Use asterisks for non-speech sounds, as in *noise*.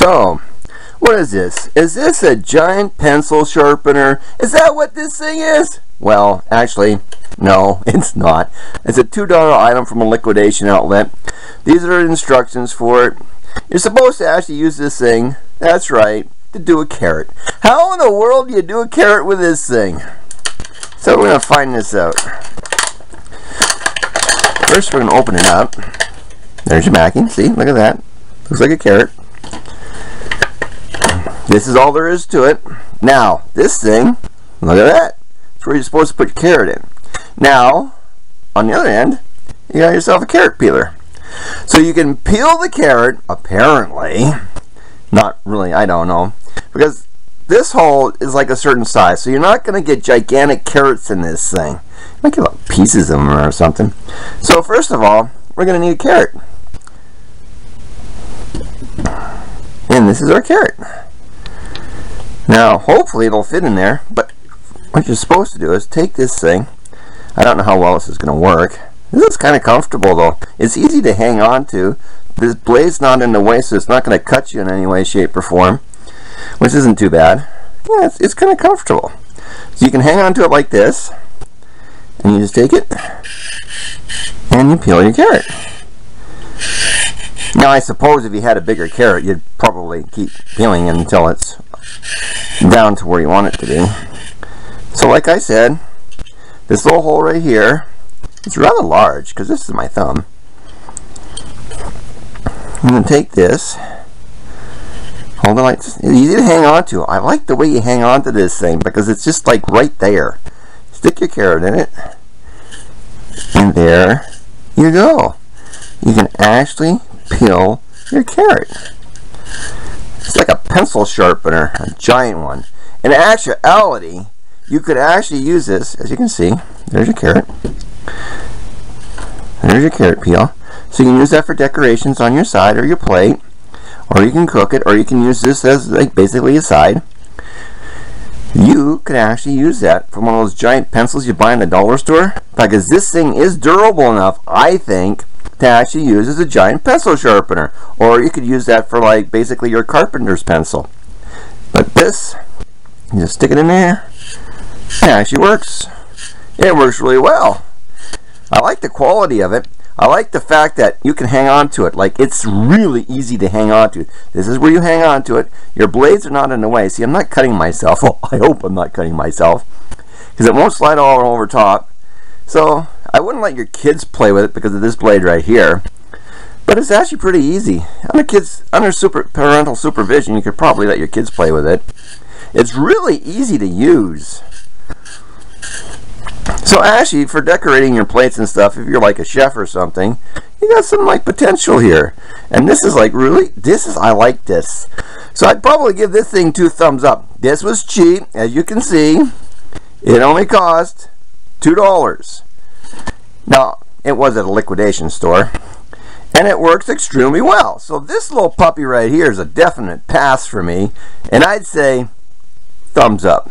So, what is this? Is this a giant pencil sharpener? Is that what this thing is? Well, actually, no, *laughs* it's not. It's a $2 item from a liquidation outlet. These are instructions for it. You're supposed to actually use this thing, that's right, to do a carrot. How in the world do you do a carrot with this thing? So we're going to find this out. First we're going to open it up. There's your backing. See, look at that. Looks like a carrot. This is all there is to it. Now, this thing, look at that. It's where you're supposed to put your carrot in. Now, on the other end, you got yourself a carrot peeler. So you can peel the carrot, apparently, not really, I don't know, because this hole is like a certain size, so you're not going to get gigantic carrots in this thing. You might get like pieces of them or something. So first of all, we're going to need a carrot. And this is our carrot. Now, hopefully it'll fit in there, but what you're supposed to do is take this thing. I don't know how well this is going to work. This is kind of comfortable though. It's easy to hang on to. This blade's not in the way, so it's not going to cut you in any way, shape, or form, which isn't too bad. Yeah, it's, it's kind of comfortable. So you can hang on to it like this, and you just take it, and you peel your carrot. Now I suppose if you had a bigger carrot, you'd probably keep peeling it until it's down to where you want it to be. So like I said, this little hole right here, it's rather large because this is my thumb. I'm going to take this, hold it like it's easy to hang on to. I like the way you hang on to this thing because it's just like right there. Stick your carrot in it, and there you go. You can actually peel your carrot. It's like a pencil sharpener, a giant one. In actuality, you could actually use this, as you can see, there's your carrot. There's your carrot peel. So you can use that for decorations on your side or your plate, or you can cook it, or you can use this as like basically a side. You could actually use that from one of those giant pencils you buy in the dollar store, because this thing is durable enough, I think, to actually use as a giant pencil sharpener. Or you could use that for like basically your carpenter's pencil. But this, you just stick it in there, it actually works. It works really well. I like the quality of it. I like the fact that you can hang on to it. Like it's really easy to hang on to. This is where you hang on to it. Your blades are not in the way. See, I'm not cutting myself. *laughs* Well, I hope I'm not cutting myself because it won't slide all over top. So I wouldn't let your kids play with it because of this blade right here. But it's actually pretty easy. Under kids, under super parental supervision, you could probably let your kids play with it. It's really easy to use. So actually, for decorating your plates and stuff, if you're like a chef or something, you got some like potential here. And this is like really, this is, I like this. So I'd probably give this thing two thumbs up. This was cheap, as you can see. It only cost $2. Now, it was at a liquidation store. And it works extremely well. So this little puppy right here is a definite pass for me. And I'd say thumbs up.